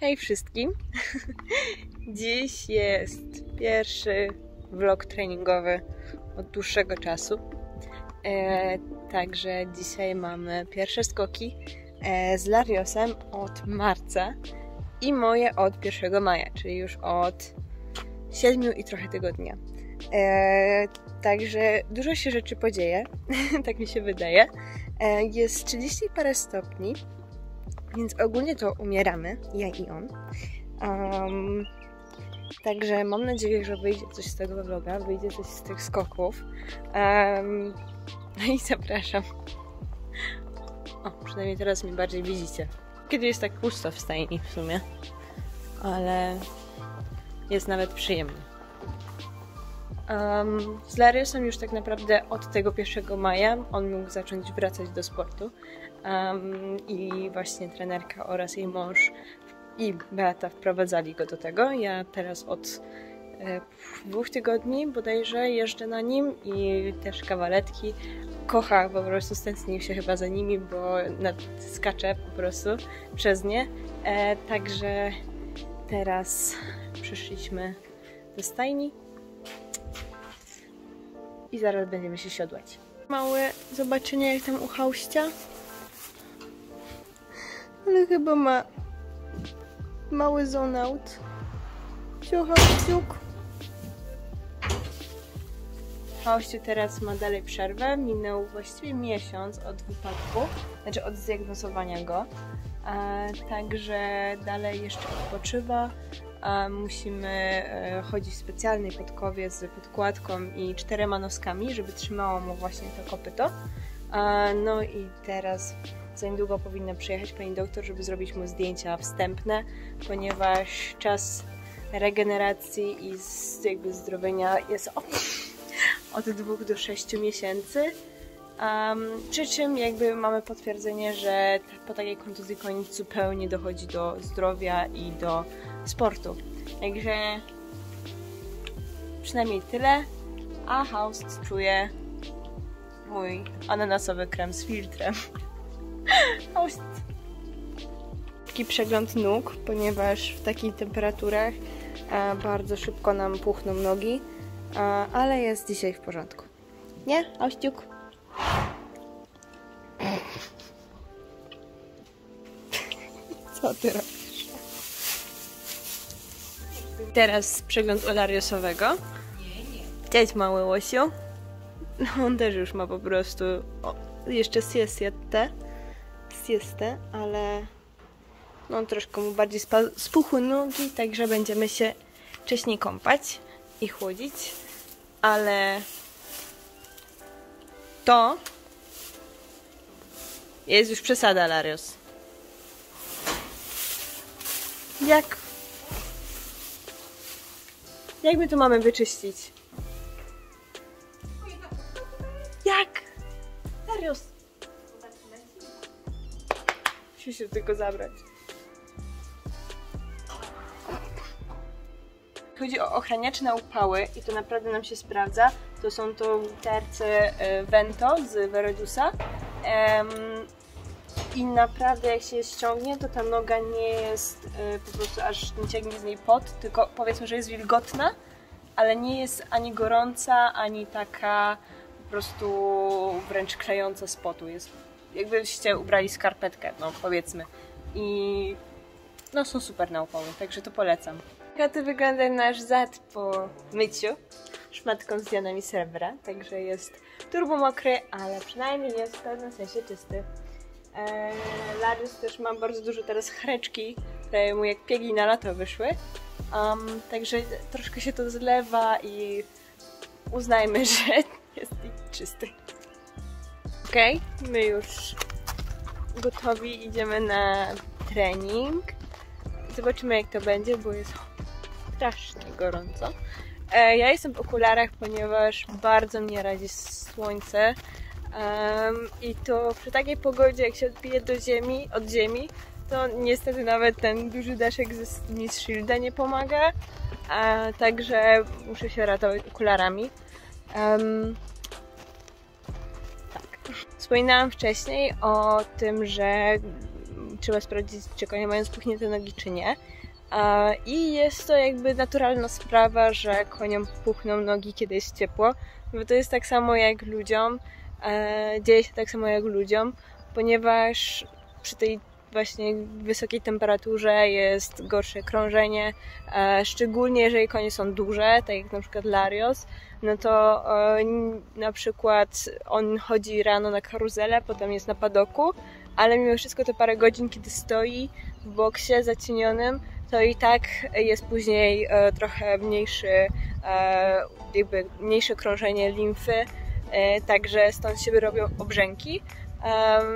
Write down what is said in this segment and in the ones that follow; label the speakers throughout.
Speaker 1: Hej wszystkim! Dziś jest pierwszy vlog treningowy od dłuższego czasu. E, także dzisiaj mamy pierwsze skoki e, z Lariosem od marca i moje od 1 maja, czyli już od 7 i trochę tygodnia. E, także dużo się rzeczy podzieje, tak mi się wydaje. E, jest 30 parę stopni, więc ogólnie to umieramy, ja i on. Um, także mam nadzieję, że wyjdzie coś z tego vloga, wyjdzie coś z tych skoków. Um, no i zapraszam. O, przynajmniej teraz mnie bardziej widzicie. Kiedy jest tak pusto w stajni w sumie. Ale jest nawet przyjemnie. Um, z Lariusem już tak naprawdę od tego 1 maja on mógł zacząć wracać do sportu. Um, I właśnie trenerka oraz jej mąż i Beata wprowadzali go do tego. Ja teraz od e, dwóch tygodni bodajże jeżdżę na nim i też kawaletki. Kocha po prostu, stęsknił się chyba za nimi, bo skacze po prostu przez nie. E, także teraz przyszliśmy do stajni i zaraz będziemy się siodłać. Małe zobaczenie jak tam u Hauścia. Ale chyba ma mały zonaut. Ciucha, ciuk. Hauściu teraz ma dalej przerwę. Minął właściwie miesiąc od wypadku, znaczy od zdiagnozowania go. A, także dalej jeszcze odpoczywa. A, musimy e, chodzić w specjalnej podkowie z podkładką i czterema noskami, żeby trzymało mu właśnie to kopyto. No i teraz za niedługo powinna przyjechać pani doktor, żeby zrobić mu zdjęcia wstępne, ponieważ czas regeneracji i jakby zdrowienia jest od, od 2 do 6 miesięcy. Um, przy czym jakby mamy potwierdzenie, że po takiej kontuzji koniec zupełnie dochodzi do zdrowia i do sportu. Także przynajmniej tyle. A Haust czuje mój ananasowy krem z filtrem. Taki przegląd nóg, ponieważ w takich temperaturach e, bardzo szybko nam puchną nogi, e, ale jest dzisiaj w porządku. Nie, Auściuk? Co ty robisz? Teraz przegląd olariosowego. Cześć mały łosiu. No on też już ma po prostu o, jeszcze siestę, siestę, ale no troszkę mu bardziej spuchły nogi, także będziemy się wcześniej kąpać i chłodzić, ale to jest już przesada, Larios. Jak? Jak my to mamy wyczyścić? Jak? Larios. Musi się tylko zabrać. Chodzi o ochraniacze upały i to naprawdę nam się sprawdza. To są to terce Vento z Veredusa. Um, I naprawdę jak się je ściągnie, to ta noga nie jest y, po prostu aż nie ciągnie z niej pot, tylko powiedzmy, że jest wilgotna, ale nie jest ani gorąca, ani taka po prostu wręcz klejąca z potu. Jest jakbyście ubrali skarpetkę, no powiedzmy. I no są super na upały, także to polecam. Jak to wygląda nasz zad po myciu szmatką z jonami srebra, także jest turbo mokry, ale przynajmniej jest w pewnym sensie czysty. Eee, Larys też ma bardzo dużo teraz chreczki, które mu jak piegi na lato wyszły, um, także troszkę się to zlewa i uznajmy, że jest czysty. Okej, okay, my już gotowi, idziemy na trening. Zobaczymy jak to będzie, bo jest strasznie gorąco. E, ja jestem w okularach, ponieważ bardzo mnie radzi słońce. Um, I to przy takiej pogodzie, jak się odbije do ziemi, od ziemi, to niestety nawet ten duży deszek z Miss Shielda nie pomaga. A, także muszę się ratować okularami. Um. Wspominałam wcześniej o tym, że trzeba sprawdzić, czy konie mają spuchnięte nogi, czy nie. I jest to jakby naturalna sprawa, że koniom puchną nogi, kiedy jest ciepło, bo to jest tak samo jak ludziom, e, dzieje się tak samo jak ludziom, ponieważ przy tej właśnie wysokiej temperaturze jest gorsze krążenie, e, szczególnie jeżeli konie są duże, tak jak na przykład Larios, no to e, na przykład on chodzi rano na karuzelę, potem jest na padoku, ale mimo wszystko to parę godzin, kiedy stoi w boksie zacienionym, to i tak jest później e, trochę mniejszy, jakby mniejsze krążenie limfy, także stąd się robią obrzęki.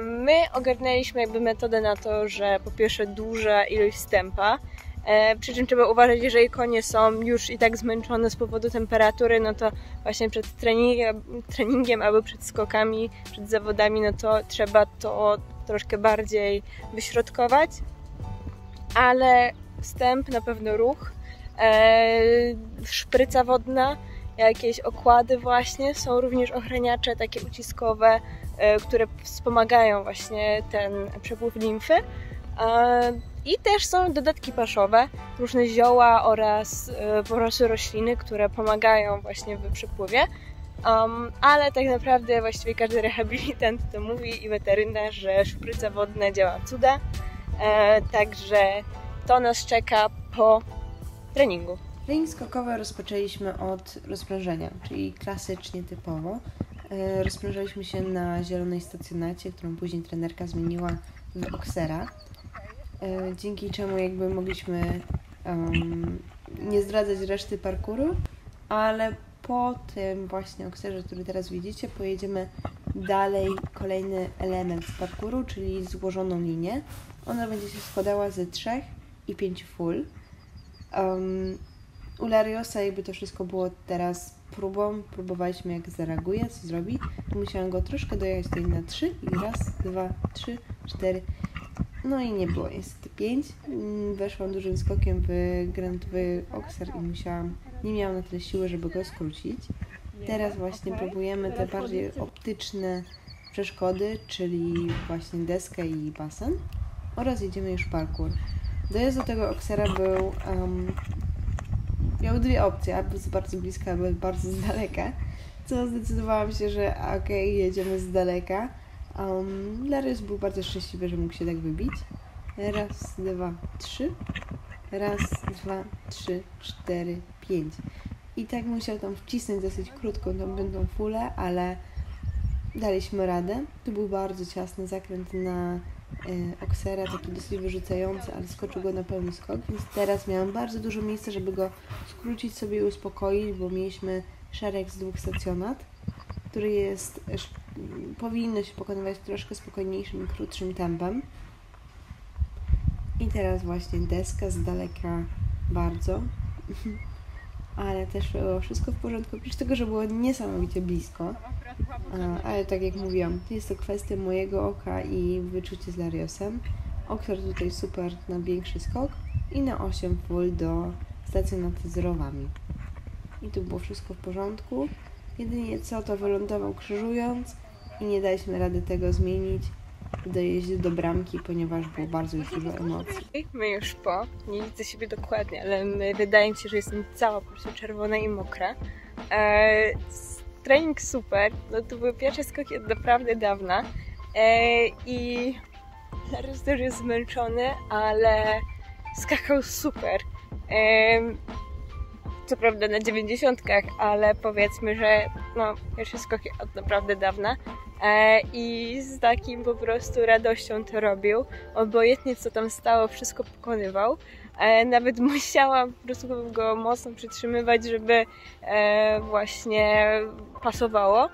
Speaker 1: My ogarnęliśmy jakby metodę na to, że po pierwsze duża ilość stępa, e, przy czym trzeba uważać, jeżeli konie są już i tak zmęczone z powodu temperatury, no to właśnie przed treningiem, treningiem albo przed skokami, przed zawodami, no to trzeba to troszkę bardziej wyśrodkować. Ale wstęp, na pewno ruch, e, szpryca wodna, jakieś okłady właśnie, są również ochraniacze takie uciskowe, które wspomagają właśnie ten przepływ limfy. E, I też są dodatki paszowe, różne zioła oraz e, porosy rośliny, które pomagają właśnie w przepływie. Um, ale tak naprawdę właściwie każdy rehabilitant to mówi i weterynarz, że szpryca wodna działa cuda. E, także to nas czeka po treningu.
Speaker 2: Trening skokowy rozpoczęliśmy od rozprężenia, czyli klasycznie typowo. E, rozprężaliśmy się na zielonej stacjonacie, którą później trenerka zmieniła w Oksera, e, dzięki czemu jakby mogliśmy um, nie zdradzać reszty parkuru, ale po tym właśnie Okserze, który teraz widzicie, pojedziemy dalej kolejny element z parkuru, czyli złożoną linię. Ona będzie się składała ze trzech i pięciu full. Um, u Lariosa jakby to wszystko było teraz próbą, próbowaliśmy jak zareaguje, co zrobi. Tu musiałam go troszkę dojechać tutaj na trzy i raz, dwa, trzy, cztery. No i nie było, jest pięć. Mm, weszłam dużym skokiem w grantowy Oxer i musiałam, nie miałam na tyle siły, żeby go skrócić. Teraz właśnie próbujemy te bardziej optyczne przeszkody, czyli właśnie deskę i basen oraz jedziemy już parkour. Dojazd do tego Oxera był um, miał dwie opcje, albo z bardzo bliska, albo bardzo z daleka. Co zdecydowałam się, że okej, okay, jedziemy z daleka. Um, Larys był bardzo szczęśliwy, że mógł się tak wybić. Raz, dwa, trzy. Raz, dwa, trzy, cztery, pięć. I tak musiał tam wcisnąć dosyć krótką tą będą fulę, ale daliśmy radę. Tu był bardzo ciasny zakręt na Oksera, taki dosyć wyrzucający, ale skoczył go na pełny skok, więc teraz miałam bardzo dużo miejsca, żeby go skrócić sobie i uspokoić, bo mieliśmy szereg z dwóch stacjonat, który jest, powinno się pokonywać troszkę spokojniejszym i krótszym tempem. I teraz właśnie deska z daleka bardzo, ale też było wszystko w porządku, oprócz tego, że było niesamowicie blisko. Ale tak jak mówiłam, jest to kwestia mojego oka i wyczucie z Lariosem. Oktor tutaj super na większy skok i na 8 full do stacjonaty z rowami. I tu było wszystko w porządku. Jedynie co to wylądował krzyżując i nie daliśmy rady tego zmienić dojeździe do bramki, ponieważ było bardzo już dużo emocji.
Speaker 1: My już po, nie widzę siebie dokładnie, ale wydaje mi się, że jestem cała po prostu czerwona i mokra. Eee, trening super. No to były pierwsze skoki od naprawdę dawna. E, I Larys też jest zmęczony, ale skakał super. E, co prawda na dziewięćdziesiątkach, ale powiedzmy, że no, pierwsze skoki od naprawdę dawna. E, I z takim po prostu radością to robił. Obojętnie co tam stało, wszystko pokonywał. E, nawet musiałam po prostu go mocno przytrzymywać, żeby e, właśnie pasowało.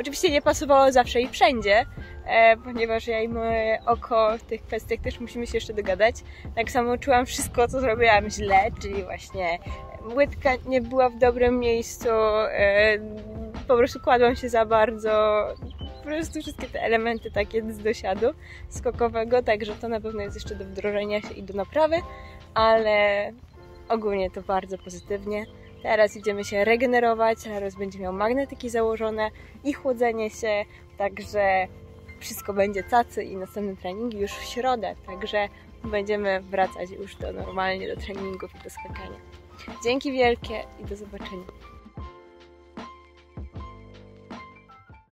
Speaker 1: Oczywiście nie pasowało zawsze i wszędzie, e, ponieważ ja i moje oko w tych kwestiach też musimy się jeszcze dogadać. Tak samo czułam wszystko, co zrobiłam źle, czyli właśnie łydka nie była w dobrym miejscu, po prostu kładłam się za bardzo, po prostu wszystkie te elementy takie z dosiadu skokowego, także to na pewno jest jeszcze do wdrożenia się i do naprawy ale ogólnie to bardzo pozytywnie. Teraz idziemy się regenerować, teraz będzie miał magnetyki założone i chłodzenie się, także wszystko będzie cacy i następny trening już w środę, także będziemy wracać już do normalnie do treningów i do skakania. Dzięki wielkie i do zobaczenia.